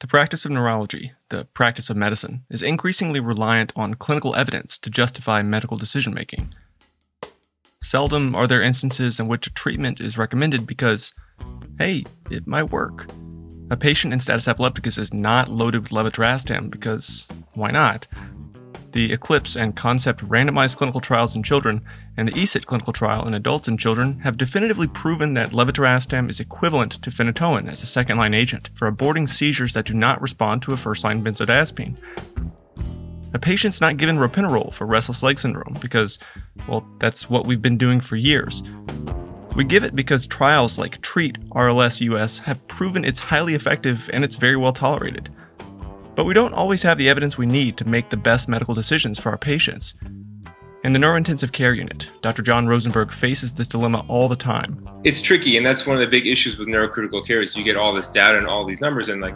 The practice of neurology, the practice of medicine, is increasingly reliant on clinical evidence to justify medical decision making. Seldom are there instances in which a treatment is recommended because, hey, it might work. A patient in status epilepticus is not loaded with levetiracetam because why not? The ECLIPSE and ConSEPT randomized clinical trials in children and the ESETT clinical trial in adults and children have definitively proven that levetiracetam is equivalent to phenytoin as a second line agent for aborting seizures that do not respond to a first line benzodiazepine. A patient's not given ropinirole for restless leg syndrome because, well, that's what we've been doing for years. We give it because trials like TREAT RLS US have proven it's highly effective and it's very well tolerated. But we don't always have the evidence we need to make the best medical decisions for our patients. In the neurointensive care unit, Dr. Jon Rosenberg faces this dilemma all the time. It's tricky, and that's one of the big issues with neurocritical care is you get all this data and all these numbers, and like,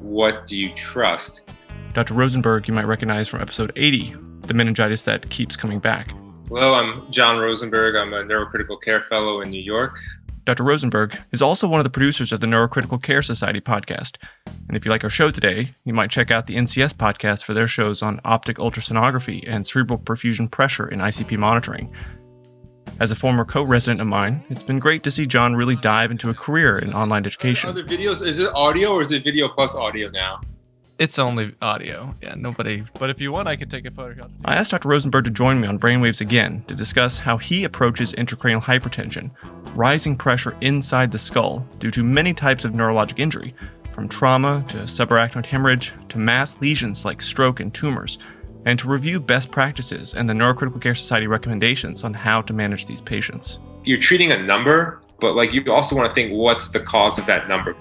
what do you trust? Dr. Rosenberg, you might recognize from episode 80, the meningitis that keeps coming back. Well, I'm Jon Rosenberg. I'm a neurocritical care fellow in New York. Dr. Rosenberg is also one of the producers of the Neurocritical Care Society podcast. And if you like our show today, you might check out the NCS podcast for their shows on optic ultrasonography and cerebral perfusion pressure in ICP monitoring. As a former co-resident of mine, it's been great to see Jon really dive into a career in online education. Other videos, is it audio or is it video plus audio now? It's only audio. Yeah, nobody. But if you want, I could take a photo. I asked Dr. Rosenberg to join me on Brainwaves again to discuss how he approaches intracranial hypertension, rising pressure inside the skull due to many types of neurologic injury, from trauma to subarachnoid hemorrhage to mass lesions like stroke and tumors, and to review best practices and the Neurocritical Care Society recommendations on how to manage these patients. You're treating a number, but like you also want to think what's the cause of that number.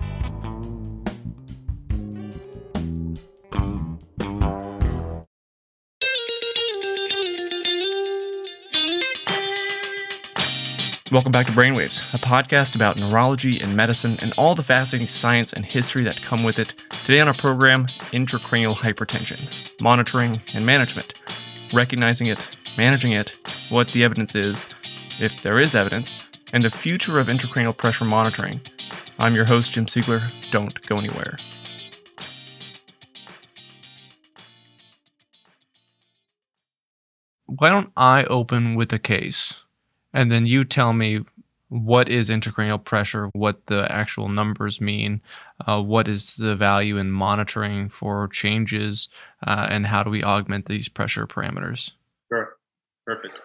Welcome back to Brainwaves, a podcast about neurology and medicine and all the fascinating science and history that come with it. Today on our program, intracranial hypertension, monitoring and management, recognizing it, managing it, what the evidence is, if there is evidence, and the future of intracranial pressure monitoring. I'm your host, Jim Siegler. Don't go anywhere. Why don't I open with a case? And then you tell me what is intracranial pressure, what the actual numbers mean, uh, what is the value in monitoring for changes, uh, and how do we augment these pressure parameters? Sure. Perfect.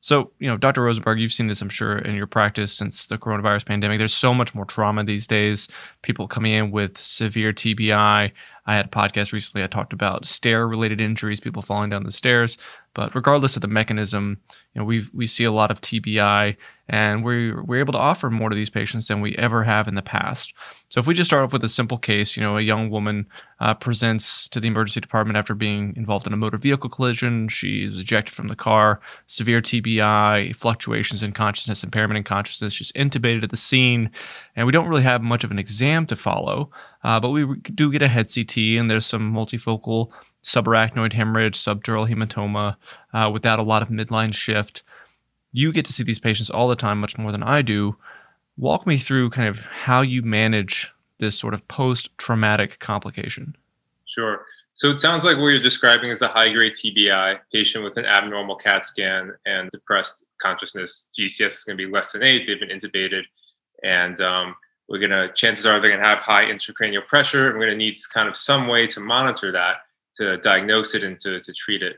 So, you know, Dr. Rosenberg, you've seen this, I'm sure, in your practice since the coronavirus pandemic. There's so much more trauma these days. People coming in with severe TBI. I had a podcast recently. I talked about stair-related injuries, people falling down the stairs. But regardless of the mechanism, you know, we we see a lot of TBI, and we're we're able to offer more to these patients than we ever have in the past. So if we just start off with a simple case, you know, a young woman uh, presents to the emergency department after being involved in a motor vehicle collision. She's ejected from the car, severe TBI, fluctuations in consciousness, impairment in consciousness. She's intubated at the scene, and we don't really have much of an exam to follow. Uh, but we do get a head CT, and there's some multifocal subarachnoid hemorrhage, subdural hematoma, uh, without a lot of midline shift. You get to see these patients all the time, much more than I do. Walk me through kind of how you manage this sort of post traumatic complication. Sure. So it sounds like what you're describing is a high grade TBI patient with an abnormal CAT scan and depressed consciousness. GCS is going to be less than eight. They've been intubated. And um, we're going to, chances are they're going to have high intracranial pressure. And we're going to need kind of some way to monitor that to diagnose it and to, to treat it.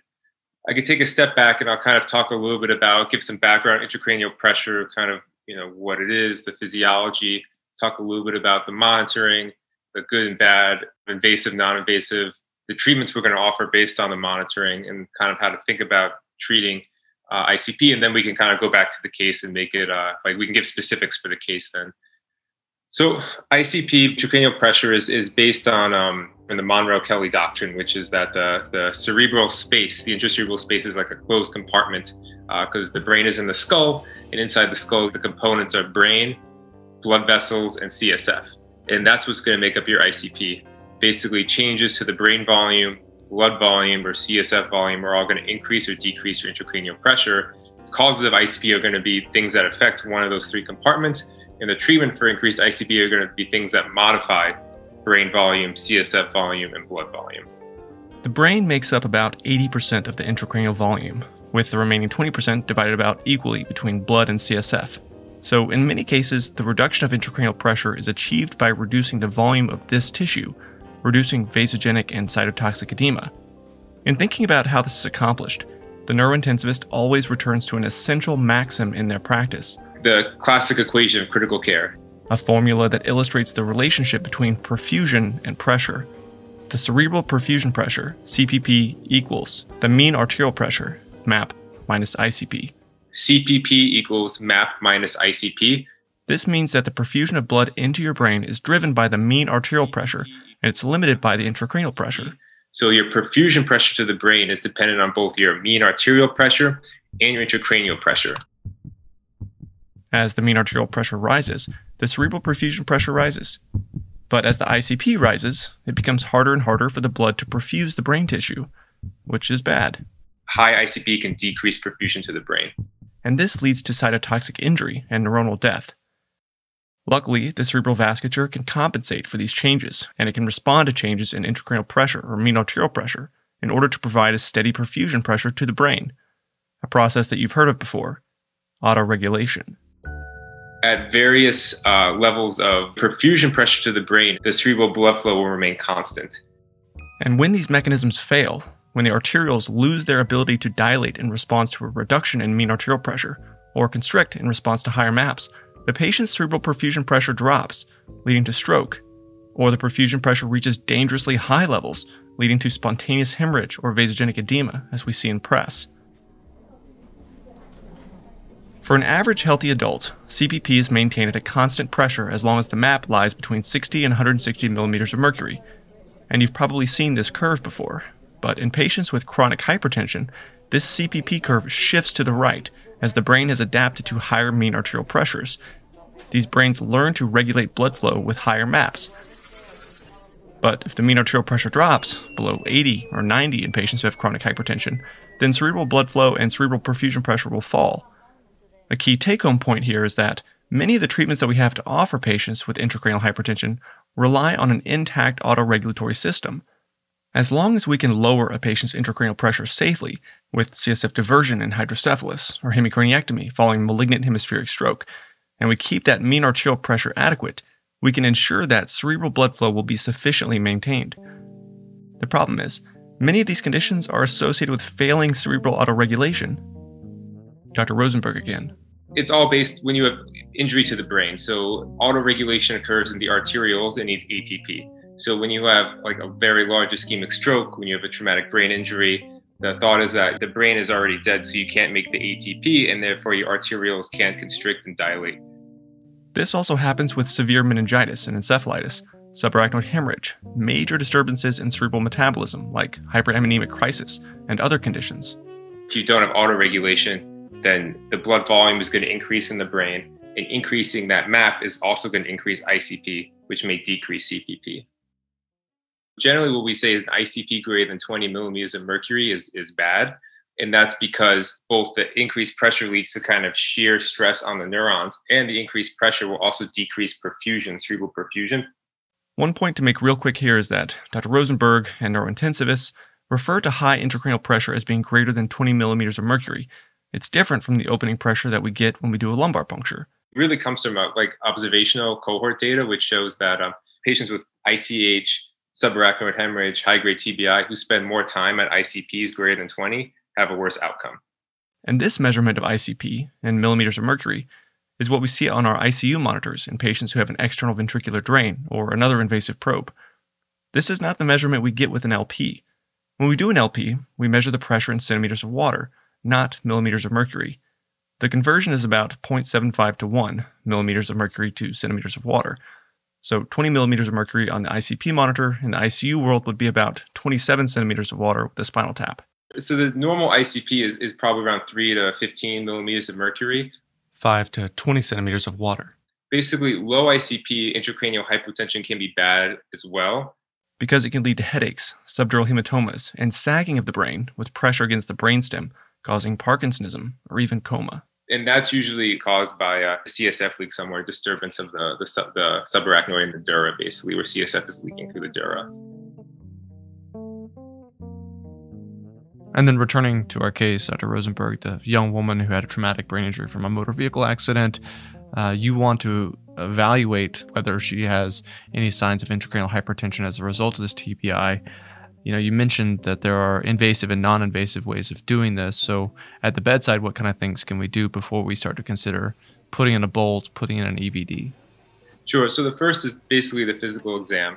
I could take a step back and I'll kind of talk a little bit about, give some background intracranial pressure, kind of, you know, what it is, the physiology, talk a little bit about the monitoring, the good and bad, invasive, non-invasive, the treatments we're going to offer based on the monitoring and kind of how to think about treating uh, ICP. And then we can kind of go back to the case and make it uh, like we can give specifics for the case then. So ICP, intracranial pressure, is, is based on um, the Monro-Kellie doctrine, which is that the, the cerebral space, the intracerebral space is like a closed compartment because uh, the brain is in the skull, and inside the skull, the components are brain, blood vessels, and CSF. And that's what's going to make up your ICP. Basically, changes to the brain volume, blood volume, or CSF volume are all going to increase or decrease your intracranial pressure. Causes of ICP are going to be things that affect one of those three compartments and the treatment for increased ICP are going to be things that modify brain volume, CSF volume, and blood volume. The brain makes up about 80% of the intracranial volume, with the remaining 20% divided about equally between blood and CSF. So, in many cases, the reduction of intracranial pressure is achieved by reducing the volume of this tissue, reducing vasogenic and cytotoxic edema. In thinking about how this is accomplished, the neurointensivist always returns to an essential maxim in their practice the classic equation of critical care, a formula that illustrates the relationship between perfusion and pressure. The cerebral perfusion pressure, CPP, equals the mean arterial pressure, MAP, minus ICP. CPP equals MAP minus ICP. This means that the perfusion of blood into your brain is driven by the mean arterial pressure, and it's limited by the intracranial pressure. So your perfusion pressure to the brain is dependent on both your mean arterial pressure and your intracranial pressure. As the mean arterial pressure rises, the cerebral perfusion pressure rises. But as the ICP rises, it becomes harder and harder for the blood to perfuse the brain tissue, which is bad. High ICP can decrease perfusion to the brain. And this leads to cytotoxic injury and neuronal death. Luckily, the cerebral vasculature can compensate for these changes, and it can respond to changes in intracranial pressure or mean arterial pressure in order to provide a steady perfusion pressure to the brain, a process that you've heard of before autoregulation at various uh, levels of perfusion pressure to the brain, the cerebral blood flow will remain constant. And when these mechanisms fail, when the arterioles lose their ability to dilate in response to a reduction in mean arterial pressure, or constrict in response to higher MAPS, the patient's cerebral perfusion pressure drops, leading to stroke, or the perfusion pressure reaches dangerously high levels, leading to spontaneous hemorrhage or vasogenic edema, as we see in PRES. For an average healthy adult, CPP is maintained at a constant pressure as long as the map lies between 60 and 160 millimeters of mercury. And you've probably seen this curve before, but in patients with chronic hypertension, this CPP curve shifts to the right as the brain has adapted to higher mean arterial pressures. These brains learn to regulate blood flow with higher MAPS. But if the mean arterial pressure drops below 80 or 90 in patients who have chronic hypertension, then cerebral blood flow and cerebral perfusion pressure will fall a key take home point here is that many of the treatments that we have to offer patients with intracranial hypertension rely on an intact autoregulatory system. As long as we can lower a patient's intracranial pressure safely with CSF diversion and hydrocephalus or hemicraniectomy following malignant hemispheric stroke, and we keep that mean arterial pressure adequate, we can ensure that cerebral blood flow will be sufficiently maintained. The problem is, many of these conditions are associated with failing cerebral autoregulation. Dr. Rosenberg again it's all based when you have injury to the brain. So autoregulation occurs in the arterioles. It needs ATP. So when you have like a very large ischemic stroke, when you have a traumatic brain injury, the thought is that the brain is already dead, so you can't make the ATP, and therefore your arterioles can't constrict and dilate. This also happens with severe meningitis and encephalitis, subarachnoid hemorrhage, major disturbances in cerebral metabolism like hyperammonemic crisis, and other conditions. If you don't have autoregulation, then the blood volume is going to increase in the brain. And increasing that MAP is also going to increase ICP, which may decrease CPP. Generally, what we say is an ICP greater than 20 millimeters of mercury is, is bad. And that's because both the increased pressure leads to kind of shear stress on the neurons, and the increased pressure will also decrease perfusion, cerebral perfusion. One point to make real quick here is that Dr. Rosenberg and neurointensivists refer to high intracranial pressure as being greater than 20 millimeters of mercury, it's different from the opening pressure that we get when we do a lumbar puncture. It really comes from uh, like observational cohort data, which shows that um, patients with ICH, subarachnoid hemorrhage, high grade TBI who spend more time at ICPs greater than 20 have a worse outcome. And this measurement of ICP in millimeters of mercury is what we see on our ICU monitors in patients who have an external ventricular drain or another invasive probe. This is not the measurement we get with an LP. When we do an LP, we measure the pressure in centimeters of water, not millimeters of mercury. The conversion is about 0.75 to 1 millimeters of mercury to centimeters of water. So 20 millimeters of mercury on the ICP monitor in the ICU world would be about 27 centimeters of water with a spinal tap. So the normal ICP is, is probably around 3 to 15 millimeters of mercury. 5 to 20 centimeters of water. Basically, low ICP intracranial hypotension can be bad as well. Because it can lead to headaches, subdural hematomas, and sagging of the brain with pressure against the brainstem, causing Parkinsonism or even coma. and that's usually caused by a CSF leak somewhere, disturbance of the the, sub, the subarachnoid and the dura, basically, where CSF is leaking through the dura. And then returning to our case, Dr. Rosenberg, the young woman who had a traumatic brain injury from a motor vehicle accident, uh, you want to evaluate whether she has any signs of intracranial hypertension as a result of this TBI. You know, you mentioned that there are invasive and non-invasive ways of doing this. So, at the bedside, what kind of things can we do before we start to consider putting in a bolt, putting in an EVD? Sure. So the first is basically the physical exam,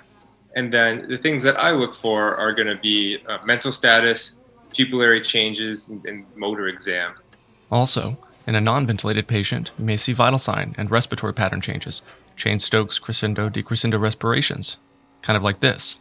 and then the things that I look for are going to be uh, mental status, pupillary changes, and, and motor exam. Also, in a non-ventilated patient, you may see vital sign and respiratory pattern changes, Cheyne-Stokes crescendo decrescendo respirations, kind of like this.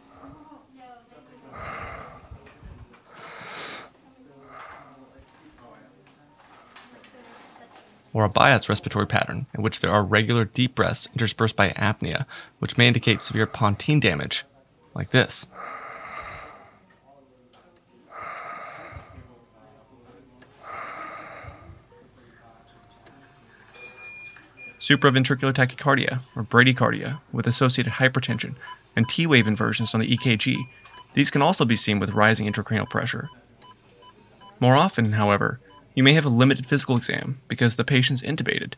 Or a Biot's respiratory pattern, in which there are regular deep breaths interspersed by apnea, which may indicate severe pontine damage, like this. Supraventricular tachycardia, or bradycardia, with associated hypertension, and T wave inversions on the EKG. These can also be seen with rising intracranial pressure. More often, however, you may have a limited physical exam because the patient's intubated.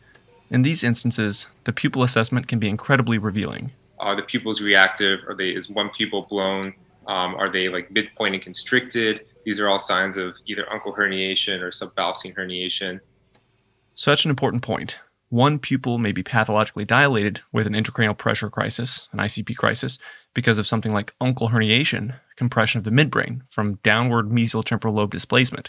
In these instances, the pupil assessment can be incredibly revealing. Are the pupils reactive? Are they is one pupil blown? Um, are they like midpoint and constricted? These are all signs of either uncal herniation or subvalvular herniation. Such an important point. One pupil may be pathologically dilated with an intracranial pressure crisis, an ICP crisis, because of something like uncal herniation, compression of the midbrain from downward mesial temporal lobe displacement,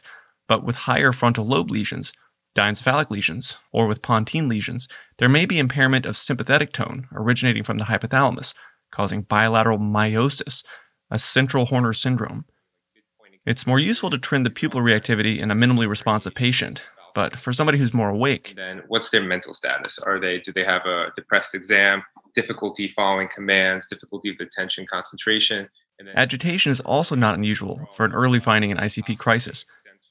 but with higher frontal lobe lesions, diencephalic lesions, or with pontine lesions, there may be impairment of sympathetic tone originating from the hypothalamus, causing bilateral miosis, a central Horner syndrome. It's more useful to trend the pupil reactivity in a minimally responsive patient, but for somebody who's more awake, then what's their mental status? Are they do they have a depressed exam, difficulty following commands, difficulty with attention concentration? Agitation is also not unusual for an early finding in ICP crisis,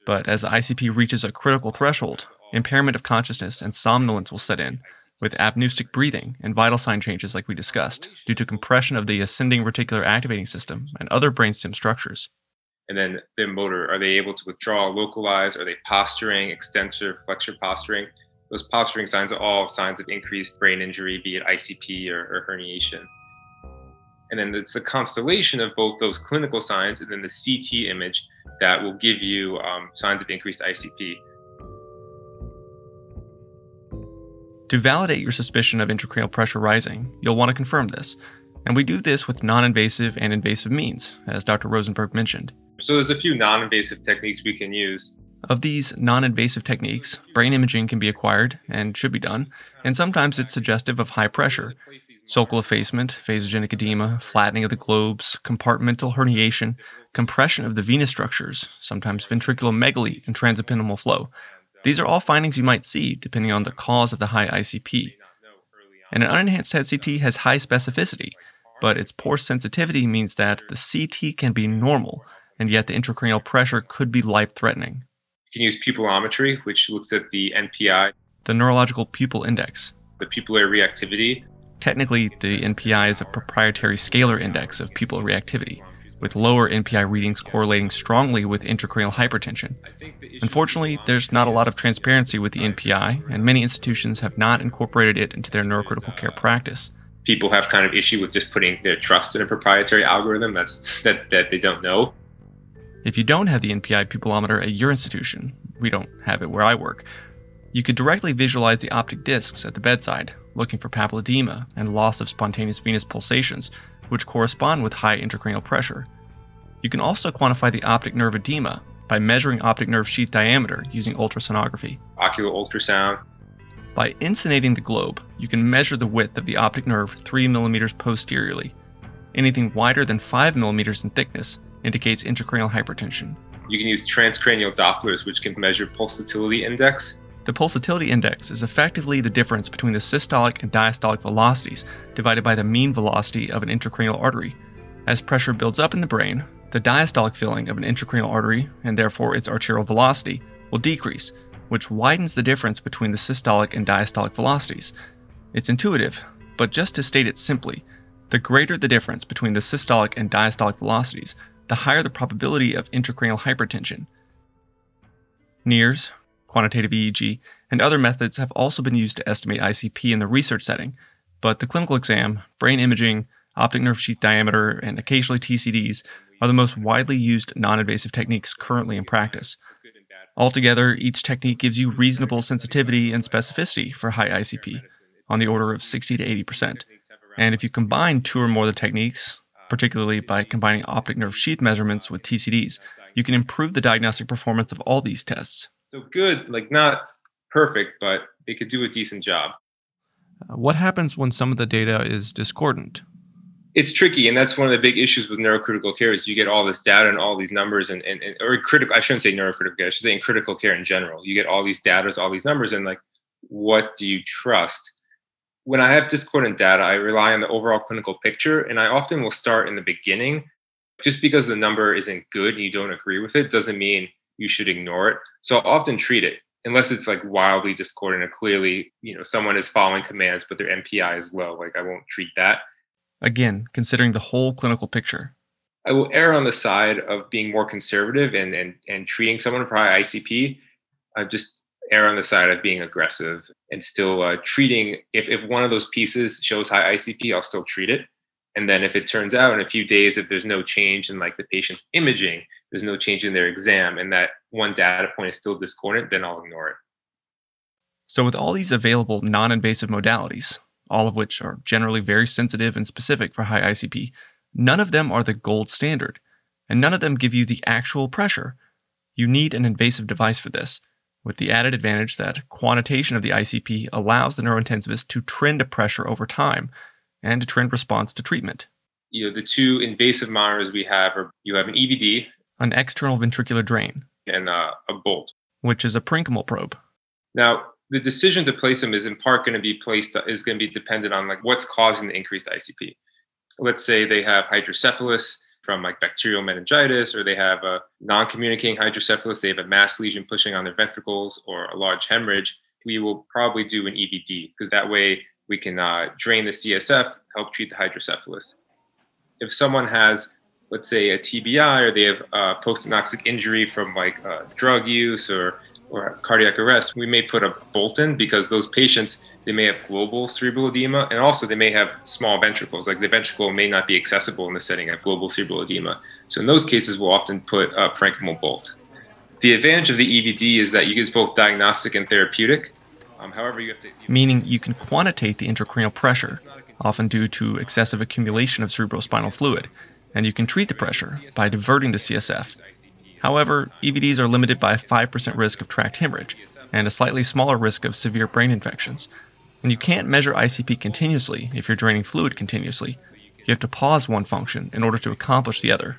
but as the ICP reaches a critical threshold, impairment of consciousness and somnolence will set in, with apneustic breathing and vital sign changes like we discussed, due to compression of the ascending reticular activating system and other brainstem structures. And then their motor, are they able to withdraw, localize? Are they posturing, extensor, flexor posturing? Those posturing signs are all signs of increased brain injury, be it ICP or, or herniation. And then it's a constellation of both those clinical signs and then the CT image that will give you um, signs of increased ICP. To validate your suspicion of intracranial pressure rising, you'll want to confirm this. And we do this with non invasive and invasive means, as Dr. Rosenberg mentioned. So there's a few non invasive techniques we can use. Of these non invasive techniques, brain imaging can be acquired and should be done, and sometimes it's suggestive of high pressure. Sulcal effacement, vasogenic edema, flattening of the globes, compartmental herniation, compression of the venous structures, sometimes ventriculomegaly and transependymal flow. These are all findings you might see depending on the cause of the high ICP. And an unenhanced head CT has high specificity, but its poor sensitivity means that the CT can be normal, and yet the intracranial pressure could be life threatening. You can use pupillometry, which looks at the NPI, the neurological pupil index, the pupillary reactivity. Technically, the NPI is a proprietary scalar index of pupil reactivity with lower NPI readings correlating strongly with intracranial hypertension. Unfortunately, there's not a lot of transparency with the NPI, and many institutions have not incorporated it into their neurocritical care practice. People have kind of issue with just putting their trust in a proprietary algorithm that's that, that they don't know. If you don't have the NPI pupillometer at your institution, we don't have it where I work, you could directly visualize the optic discs at the bedside, looking for papilledema and loss of spontaneous venous pulsations, which correspond with high intracranial pressure. You can also quantify the optic nerve edema by measuring optic nerve sheath diameter using ultrasonography. Ocular ultrasound. By insonating the globe, you can measure the width of the optic nerve 3 millimeters posteriorly. Anything wider than 5 millimeters in thickness indicates intracranial hypertension. You can use transcranial Dopplers, which can measure pulsatility index the pulsatility index is effectively the difference between the systolic and diastolic velocities divided by the mean velocity of an intracranial artery. As pressure builds up in the brain, the diastolic filling of an intracranial artery, and therefore its arterial velocity, will decrease, which widens the difference between the systolic and diastolic velocities. It's intuitive, but just to state it simply, the greater the difference between the systolic and diastolic velocities, the higher the probability of intracranial hypertension. NIRS, quantitative EEG, and other methods have also been used to estimate ICP in the research setting, but the clinical exam, brain imaging, optic nerve sheath diameter, and occasionally TCDs are the most widely used non invasive techniques currently in practice. Altogether, each technique gives you reasonable sensitivity and specificity for high ICP, on the order of 60 to 80%. And if you combine two or more of the techniques, particularly by combining optic nerve sheath measurements with TCDs, you can improve the diagnostic performance of all these tests. So good, like not perfect, but they could do a decent job. Uh, what happens when some of the data is discordant? It's tricky, and that's one of the big issues with neurocritical care is you get all this data and all these numbers, and, and, and or critical. I shouldn't say neurocritical care. I should say in critical care in general. You get all these data, all these numbers, and like, what do you trust? When I have discordant data, I rely on the overall clinical picture, and I often will start in the beginning. Just because the number isn't good and you don't agree with it doesn't mean you should ignore it. So I'll often treat it unless it's like wildly discordant or clearly, you know, someone is following commands, but their NPI is low. Like I won't treat that. Again, considering the whole clinical picture. I will err on the side of being more conservative and and and treating someone for high ICP. I just err on the side of being aggressive and still uh, treating. If if one of those pieces shows high ICP, I'll still treat it. And then if it turns out in a few days if there's no change in like the patient's imaging, there's no change in their exam, and that one data point is still discordant, then I'll ignore it. So, with all these available non invasive modalities, all of which are generally very sensitive and specific for high ICP, none of them are the gold standard, and none of them give you the actual pressure. You need an invasive device for this, with the added advantage that quantitation of the ICP allows the neurointensivist to trend a pressure over time and to trend response to treatment. You know, the two invasive monitors we have are you have an EVD, an external ventricular drain, and uh, a bolt, which is a parenchymal probe. Now, the decision to place them is in part going to be placed is going to be dependent on like what's causing the increased ICP. Let's say they have hydrocephalus from like bacterial meningitis, or they have a non-communicating hydrocephalus, they have a mass lesion pushing on their ventricles, or a large hemorrhage. We will probably do an EVD because that way we can uh, drain the CSF, help treat the hydrocephalus. If someone has let's say a TBI or they have a post-anoxic injury from like uh, drug use or or cardiac arrest, we may put a bolt in because those patients they may have global cerebral edema and also they may have small ventricles. Like the ventricle may not be accessible in the setting of global cerebral edema. So in those cases, we'll often put a parenchymal bolt. The advantage of the EVD is that you use both diagnostic and therapeutic. Um, however, you have to meaning you can quantitate the intracranial pressure, often due to excessive accumulation of cerebrospinal fluid and you can treat the pressure by diverting the CSF. However, EVDs are limited by a 5% risk of tract hemorrhage and a slightly smaller risk of severe brain infections. And you can't measure ICP continuously if you're draining fluid continuously. You have to pause one function in order to accomplish the other,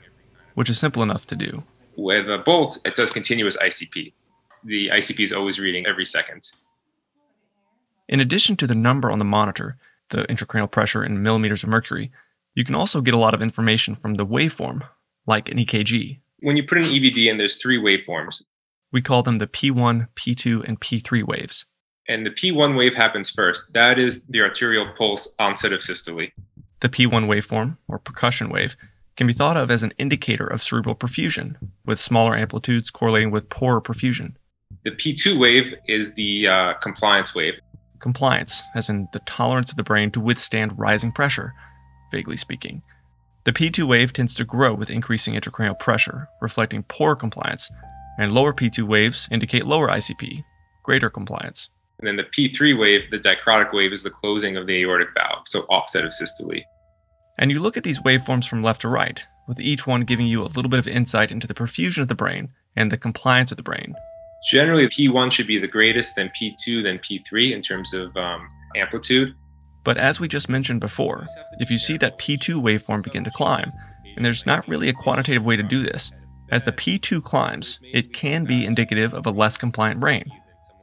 which is simple enough to do. With a bolt, it does continuous ICP. The ICP is always reading every second. In addition to the number on the monitor, the intracranial pressure in millimeters of mercury, you can also get a lot of information from the waveform, like an EKG. When you put an EVD in, there's three waveforms. We call them the P1, P2, and P3 waves. And the P1 wave happens first. That is the arterial pulse onset of systole. The P1 waveform, or percussion wave, can be thought of as an indicator of cerebral perfusion, with smaller amplitudes correlating with poorer perfusion. The P2 wave is the uh, compliance wave. Compliance, as in the tolerance of the brain to withstand rising pressure, vaguely speaking. The P2 wave tends to grow with increasing intracranial pressure, reflecting poor compliance, and lower P2 waves indicate lower ICP, greater compliance. And then the P3 wave, the dicrotic wave, is the closing of the aortic valve, so offset of systole. And you look at these waveforms from left to right, with each one giving you a little bit of insight into the perfusion of the brain and the compliance of the brain. Generally, P1 should be the greatest, then P2, then P3 in terms of um, amplitude. But as we just mentioned before, if you see that P2 waveform begin to climb, and there's not really a quantitative way to do this, as the P2 climbs, it can be indicative of a less compliant brain,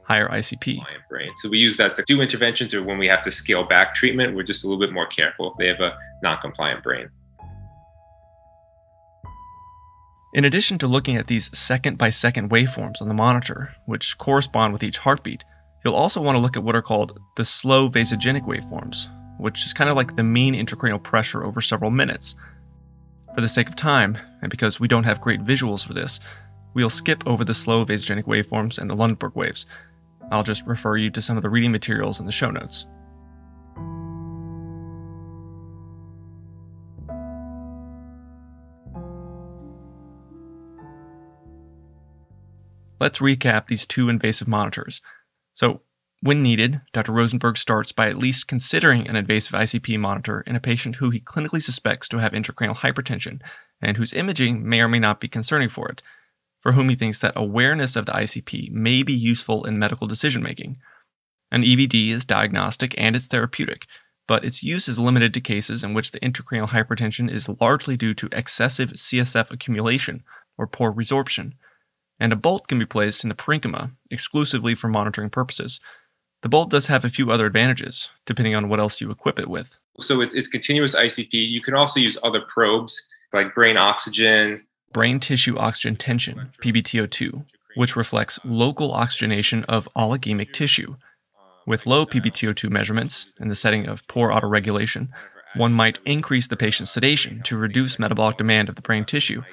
higher ICP. Brain. So we use that to do interventions or when we have to scale back treatment, we're just a little bit more careful if they have a non compliant brain. In addition to looking at these second by second waveforms on the monitor, which correspond with each heartbeat, you'll also want to look at what are called the slow vasogenic waveforms, which is kind of like the mean intracranial pressure over several minutes. For the sake of time, and because we don't have great visuals for this, we'll skip over the slow vasogenic waveforms and the Lundberg waves. I'll just refer you to some of the reading materials in the show notes. Let's recap these two invasive monitors. So, when needed, Dr. Rosenberg starts by at least considering an invasive ICP monitor in a patient who he clinically suspects to have intracranial hypertension and whose imaging may or may not be concerning for it, for whom he thinks that awareness of the ICP may be useful in medical decision making. An EVD is diagnostic and it's therapeutic, but its use is limited to cases in which the intracranial hypertension is largely due to excessive CSF accumulation or poor resorption and a bolt can be placed in the parenchyma exclusively for monitoring purposes. The bolt does have a few other advantages, depending on what else you equip it with. So it's, it's continuous ICP. You can also use other probes like brain oxygen, brain tissue oxygen tension, PBTO2, which reflects local oxygenation of oligemic tissue. With low PBTO2 measurements in the setting of poor autoregulation, one might increase the patient's sedation to reduce metabolic demand of the brain tissue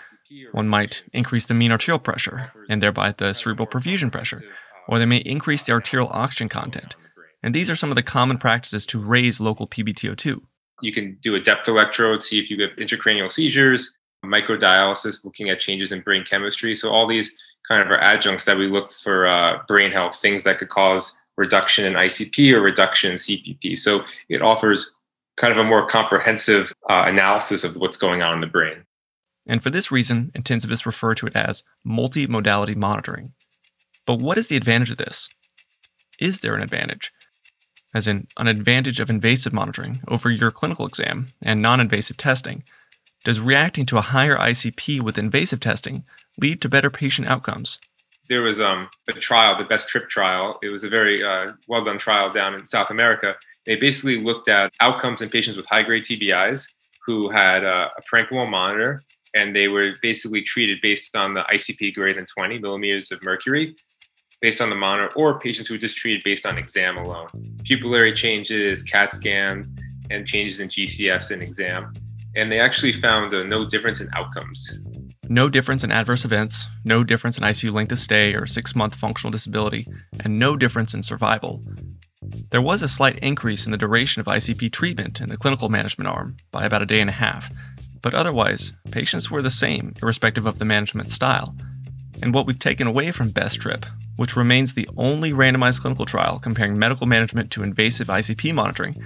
one might increase the mean arterial pressure and thereby the cerebral perfusion pressure, or they may increase the arterial oxygen content. And these are some of the common practices to raise local PbTO2. You can do a depth electrode, see if you get intracranial seizures, microdialysis, looking at changes in brain chemistry. So, all these kind of are adjuncts that we look for uh, brain health, things that could cause reduction in ICP or reduction in CPP. So, it offers kind of a more comprehensive uh, analysis of what's going on in the brain. And for this reason, intensivists refer to it as multimodality monitoring. But what is the advantage of this? Is there an advantage? As in, an advantage of invasive monitoring over your clinical exam and non invasive testing? Does reacting to a higher ICP with invasive testing lead to better patient outcomes? There was um, a trial, the Best Trip trial. It was a very uh, well done trial down in South America. They basically looked at outcomes in patients with high grade TBIs who had a, a parenchymal monitor and they were basically treated based on the ICP greater than 20 millimeters of mercury based on the monitor, or patients who were just treated based on exam alone. Pupillary changes, CAT scan, and changes in GCS and exam. And they actually found uh, no difference in outcomes. No difference in adverse events, no difference in ICU length of stay or six month functional disability, and no difference in survival. There was a slight increase in the duration of ICP treatment in the clinical management arm by about a day and a half, but otherwise, patients were the same, irrespective of the management style. And what we've taken away from Best Trip, which remains the only randomized clinical trial comparing medical management to invasive ICP monitoring,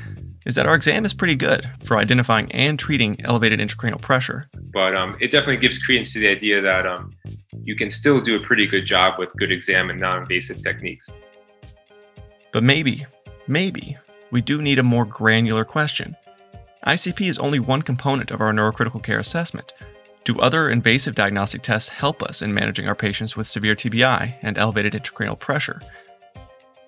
is that our exam is pretty good for identifying and treating elevated intracranial pressure. But um, it definitely gives credence to the idea that um, you can still do a pretty good job with good exam and non invasive techniques. But maybe, maybe, we do need a more granular question. ICP is only one component of our neurocritical care assessment. Do other invasive diagnostic tests help us in managing our patients with severe TBI and elevated intracranial pressure?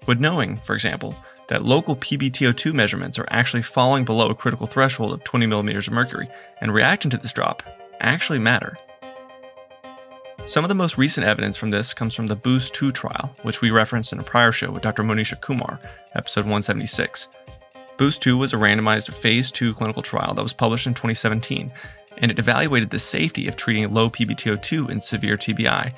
Would knowing, for example, that local PbTO2 measurements are actually falling below a critical threshold of 20 millimeters of mercury and reacting to this drop actually matter? Some of the most recent evidence from this comes from the Boost 2 trial, which we referenced in a prior show with Dr. Monisha Kumar, episode 176. Boost 2 was a randomized phase 2 clinical trial that was published in 2017, and it evaluated the safety of treating low PbTO2 in severe TBI.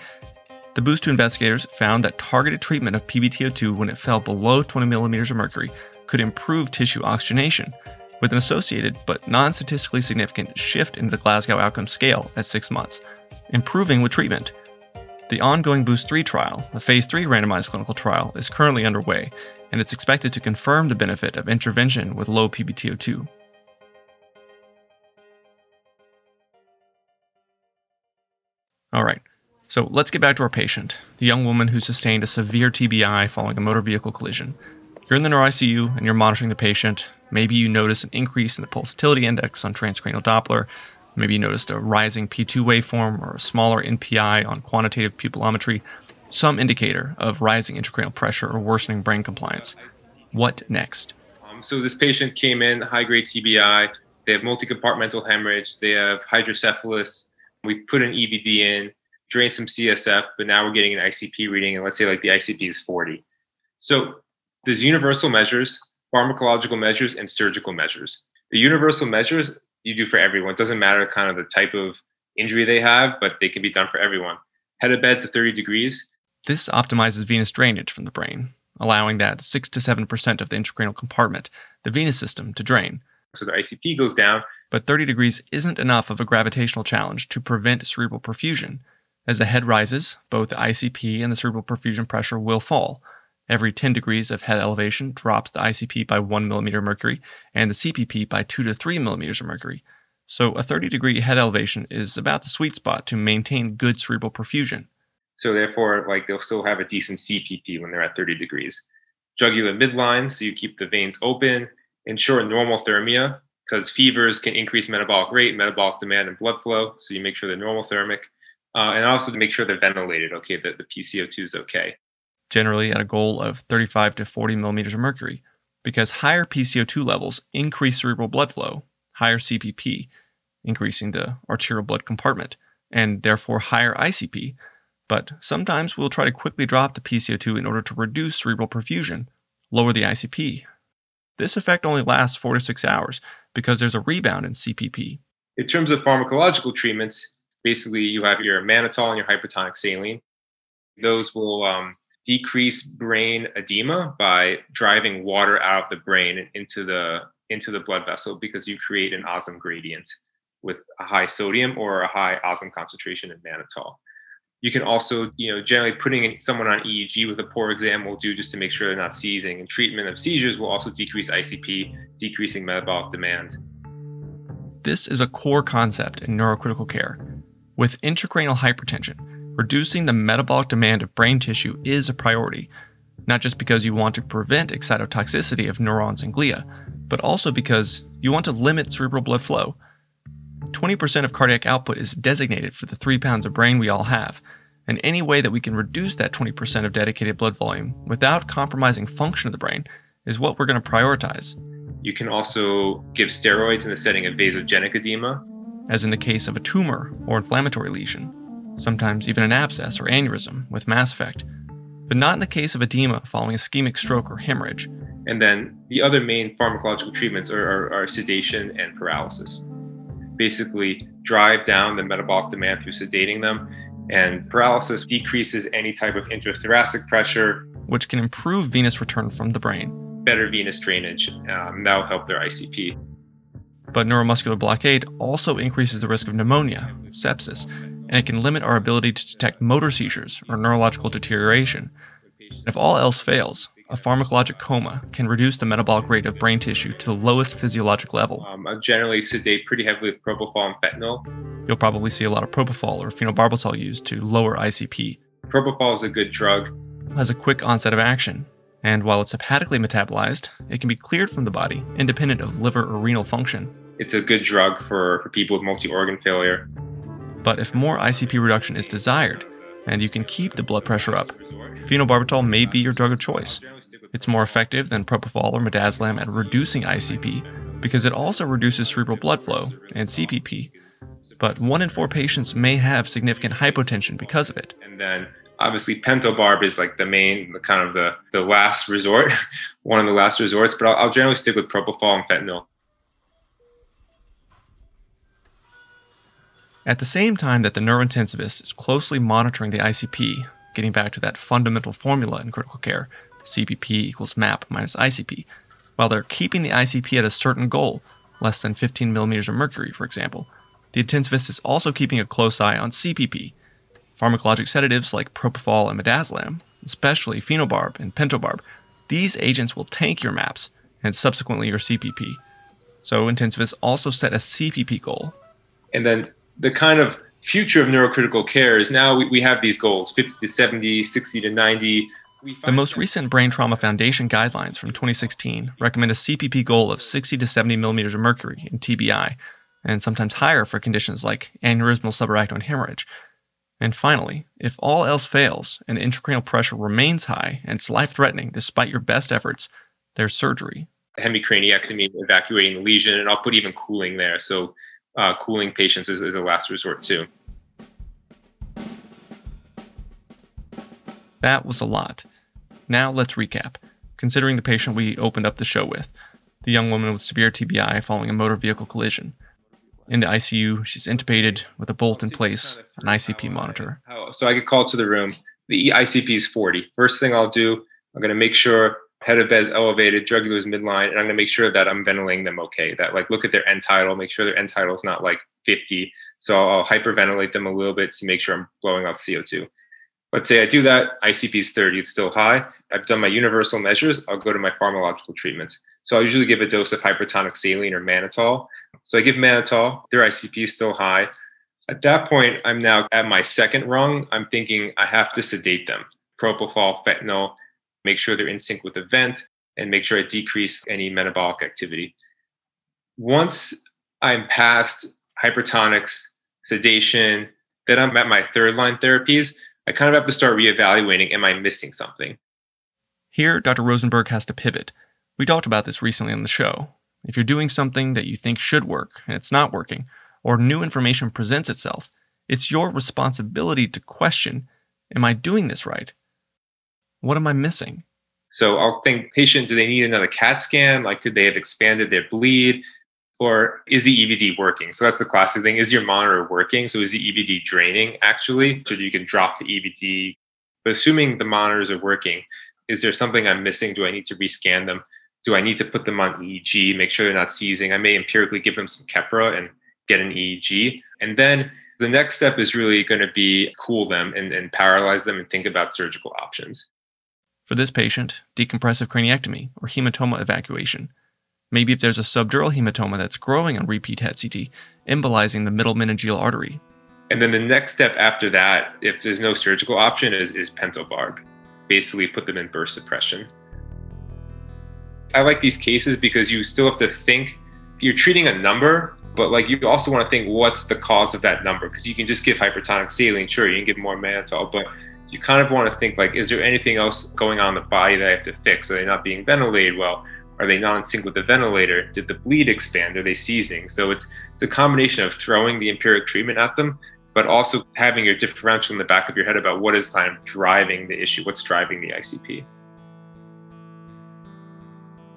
The Boost 2 investigators found that targeted treatment of PbTO2 when it fell below 20 millimeters of mercury could improve tissue oxygenation, with an associated but non statistically significant shift in the Glasgow Outcome Scale at six months, improving with treatment. The ongoing Boost 3 trial, a phase 3 randomized clinical trial, is currently underway, and it's expected to confirm the benefit of intervention with low PbTO2. All right, so let's get back to our patient, the young woman who sustained a severe TBI following a motor vehicle collision. You're in the neuro ICU and you're monitoring the patient. Maybe you notice an increase in the pulsatility index on transcranial Doppler. Maybe you noticed a rising P2 waveform or a smaller NPI on quantitative pupillometry some indicator of rising intracranial pressure or worsening brain compliance. What next? Um, so this patient came in high grade TBI. They have multi-compartmental hemorrhage. They have hydrocephalus. We put an EVD in, drain some CSF, but now we're getting an ICP reading, and let's say like the ICP is 40. So there's universal measures, pharmacological measures, and surgical measures. The universal measures you do for everyone. It doesn't matter kind of the type of injury they have, but they can be done for everyone. Head of bed to 30 degrees. This optimizes venous drainage from the brain, allowing that 6 to 7% of the intracranial compartment, the venous system, to drain. So the ICP goes down. But 30 degrees isn't enough of a gravitational challenge to prevent cerebral perfusion. As the head rises, both the ICP and the cerebral perfusion pressure will fall. Every 10 degrees of head elevation drops the ICP by 1 millimeter mercury and the CPP by 2 to 3 millimeters of mercury. So a 30 degree head elevation is about the sweet spot to maintain good cerebral perfusion. So therefore, like they'll still have a decent CPP when they're at 30 degrees. Jugular midline, so you keep the veins open. Ensure normothermia because fevers can increase metabolic rate, metabolic demand, and blood flow. So you make sure they're normothermic. Uh, and also to make sure they're ventilated, okay, that the PCO2 is okay. Generally at a goal of 35 to 40 millimeters of mercury, because higher PCO2 levels increase cerebral blood flow, higher CPP, increasing the arterial blood compartment, and therefore higher ICP. But sometimes we'll try to quickly drop the PCO2 in order to reduce cerebral perfusion, lower the ICP. This effect only lasts four to six hours because there's a rebound in CPP. In terms of pharmacological treatments, basically you have your mannitol and your hypertonic saline. Those will um, decrease brain edema by driving water out of the brain into the into the blood vessel because you create an osm gradient with a high sodium or a high osm concentration in mannitol. You can also, you know, generally putting someone on EEG with a poor exam will do just to make sure they're not seizing. And treatment of seizures will also decrease ICP, decreasing metabolic demand. This is a core concept in neurocritical care. With intracranial hypertension, reducing the metabolic demand of brain tissue is a priority, not just because you want to prevent excitotoxicity of neurons and glia, but also because you want to limit cerebral blood flow. 20% of cardiac output is designated for the 3 pounds of brain we all have, and any way that we can reduce that 20% of dedicated blood volume without compromising function of the brain is what we're going to prioritize. You can also give steroids in the setting of vasogenic edema, as in the case of a tumor or inflammatory lesion, sometimes even an abscess or aneurysm with mass effect, but not in the case of edema following a ischemic stroke or hemorrhage. And then the other main pharmacological treatments are, are, are sedation and paralysis. Basically, drive down the metabolic demand through sedating them. And paralysis decreases any type of intrathoracic pressure, which can improve venous return from the brain. Better venous drainage. Um, that will help their ICP. But neuromuscular blockade also increases the risk of pneumonia, sepsis, and it can limit our ability to detect motor seizures or neurological deterioration. And if all else fails, a pharmacologic coma can reduce the metabolic rate of brain tissue to the lowest physiologic level. Um, I generally sedate pretty heavily with propofol and fentanyl. You'll probably see a lot of propofol or phenobarbital used to lower ICP. Propofol is a good drug. It has a quick onset of action, and while it's hepatically metabolized, it can be cleared from the body independent of liver or renal function. It's a good drug for, for people with multi organ failure. But if more ICP reduction is desired, and you can keep the blood pressure up, phenobarbital may be your drug of choice. It's more effective than propofol or midazolam at reducing ICP because it also reduces cerebral blood flow and CPP. But one in four patients may have significant hypotension because of it. And then obviously pentobarb is like the main the kind of the the last resort one of the last resorts but I'll, I'll, generally stick with propofol and fentanyl at the same time that the neurointensivist is closely monitoring the icp getting back to that fundamental formula in critical care CPP equals MAP minus ICP, while they're keeping the ICP at a certain goal, less than 15 millimeters of mercury, for example. The intensivist is also keeping a close eye on CPP. Pharmacologic sedatives like propofol and midazolam, especially phenobarb and pentobarb, these agents will tank your MAPS and subsequently your CPP. So intensivists also set a CPP goal. And then the kind of future of neurocritical care is now we, we have these goals 50 to 70, 60 to 90, the most recent Brain Trauma Foundation guidelines from 2016 recommend a CPP goal of 60 to 70 millimeters of mercury in TBI, and sometimes higher for conditions like aneurysmal subarachnoid hemorrhage. And finally, if all else fails and the intracranial pressure remains high and it's life threatening despite your best efforts, there's surgery. Hemicraniectomy, evacuating the lesion, and I'll put even cooling there. So, uh, cooling patients is, is a last resort too. That was a lot. Now let's recap. Considering the patient we opened up the show with, the young woman with severe TBI following a motor vehicle collision. In the ICU, she's intubated with a bolt in place, an ICP monitor. So I get called to the room. The ICP is 40. First thing I'll do, I'm going to make sure head of bed elevated, jugular is midline, and I'm going to make sure that I'm ventilating them okay. That like look at their end tidal, make sure their end tidal is not like 50. So I'll hyperventilate them a little bit to make sure I'm blowing off CO2. Let's say I do that, ICP is 30, it's still high. I've done my universal measures, I'll go to my pharmacological treatments. So I'll usually give a dose of hypertonic saline or mannitol. So I give mannitol, their ICP is still high. At that point, I'm now at my second rung. I'm thinking I have to sedate them. Propofol, fentanyl, make sure they're in sync with the vent, and make sure I decrease any metabolic activity. Once I'm past hypertonics, sedation, then I'm at my third line therapies. I kind of have to start reevaluating am I missing something? Here, Dr. Rosenberg has to pivot. We talked about this recently on the show. If you're doing something that you think should work and it's not working, or new information presents itself, it's your responsibility to question Am I doing this right? What am I missing? So I'll think, patient, do they need another CAT scan? Like, could they have expanded their bleed? or is the EVD working? So that's the classic thing. Is your monitor working? So is the EVD draining actually? So you can drop the EVD. But assuming the monitors are working, is there something I'm missing? Do I need to rescan them? Do I need to put them on EEG, make sure they're not seizing? I may empirically give them some Keppra and get an EEG. And then the next step is really going to be cool them and, and paralyze them and think about surgical options. For this patient, decompressive craniectomy or hematoma evacuation Maybe if there's a subdural hematoma that's growing on repeat head CT, embolizing the middle meningeal artery. And then the next step after that, if there's no surgical option, is, is pentobarb. Basically, put them in burst suppression. I like these cases because you still have to think you're treating a number, but like you also want to think what's the cause of that number because you can just give hypertonic saline, sure, you can give more mannitol, but you kind of want to think like, is there anything else going on in the body that I have to fix? Are they not being ventilated well? Are they not in sync with the ventilator? Did the bleed expand? Are they seizing? So it's it's a combination of throwing the empiric treatment at them, but also having your differential in the back of your head about what is kind of driving the issue, what's driving the ICP.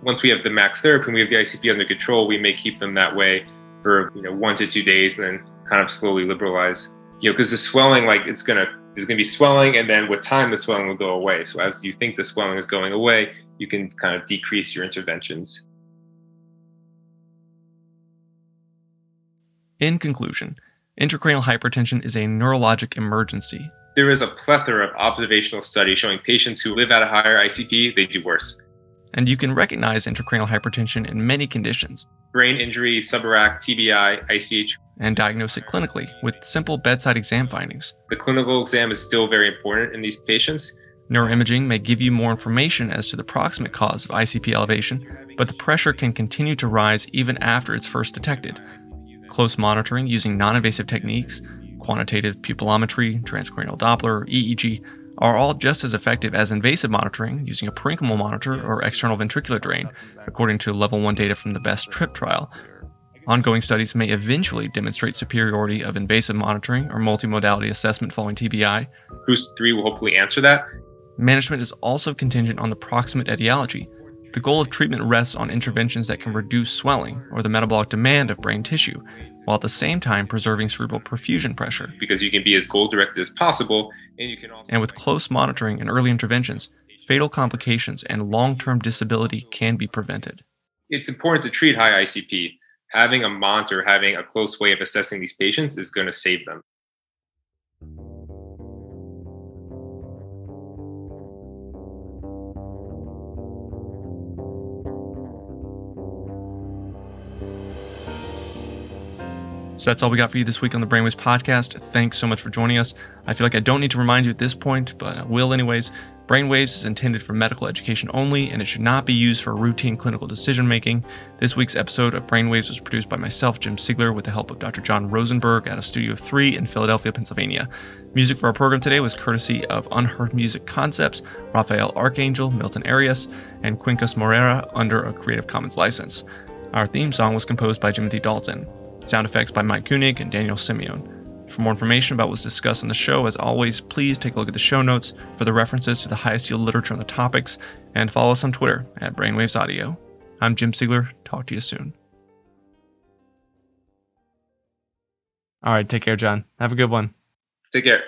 Once we have the max therapy and we have the ICP under control, we may keep them that way for you know one to two days and then kind of slowly liberalize. You know, because the swelling, like it's gonna there's going to be swelling, and then with time, the swelling will go away. So as you think the swelling is going away, you can kind of decrease your interventions. In conclusion, intracranial hypertension is a neurologic emergency. There is a plethora of observational studies showing patients who live at a higher ICP, they do worse. And you can recognize intracranial hypertension in many conditions brain injury, subarach, TBI, ICH. And diagnose it clinically with simple bedside exam findings. The clinical exam is still very important in these patients. Neuroimaging may give you more information as to the proximate cause of ICP elevation, but the pressure can continue to rise even after it's first detected. Close monitoring using non invasive techniques, quantitative pupillometry, transcranial Doppler, EEG, are all just as effective as invasive monitoring using a parenchymal monitor or external ventricular drain, according to level 1 data from the BEST TRIP trial. Ongoing studies may eventually demonstrate superiority of invasive monitoring or multimodality assessment following TBI. Boost 3 will hopefully answer that. Management is also contingent on the proximate etiology. The goal of treatment rests on interventions that can reduce swelling or the metabolic demand of brain tissue, while at the same time preserving cerebral perfusion pressure. Because you can be as goal directed as possible, and you can also. And with close monitoring and early interventions, fatal complications and long term disability can be prevented. It's important to treat high ICP. Having a monitor, having a close way of assessing these patients is going to save them. So that's all we got for you this week on the Brainwaves podcast. Thanks so much for joining us. I feel like I don't need to remind you at this point, but I will anyways. Brainwaves is intended for medical education only, and it should not be used for routine clinical decision making. This week's episode of Brainwaves was produced by myself, Jim Siegler, with the help of Dr. Jon Rosenberg at of Studio 3 in Philadelphia, Pennsylvania. Music for our program today was courtesy of Unheard Music Concepts, Rafael Archangel, Milton Arias, and Quincas Moreira under a Creative Commons license. Our theme song was composed by Jimothy Dalton. Sound effects by Mike Koenig and Daniel Simion. For more information about what's discussed on the show, as always, please take a look at the show notes for the references to the highest yield literature on the topics, and follow us on Twitter at Brainwaves Audio. I'm Jim Siegler. Talk to you soon. All right, take care, Jon. Have a good one. Take care.